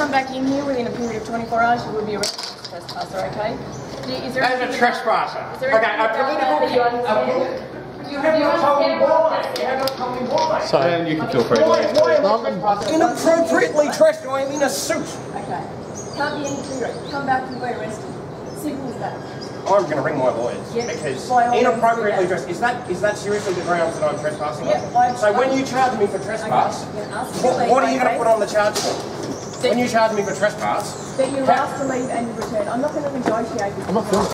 come back in here within a period of 24 hours, you will be arrested as a trespasser, okay? Is there As a trespasser. Okay, anything a political. that you a understand? poli- You have not told me why. You have not told me why. So, and you can feel free to leave. why am I? Inappropriately dressed. I am in a suit. Okay. Can't be any clearer. Come back and be arrested. Simple as that. I'm going to ring my lawyers Yeah, because by all means do inappropriately dressed. Is that is that seriously the grounds that I'm trespassing? on? Yeah, I- so when you charge me for trespass, Okay, what, what are you going to put on the charge for? When you charge me for trespass, That you Ca- asked to leave and you returned. I'm not going to negotiate with I'm not